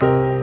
Bye.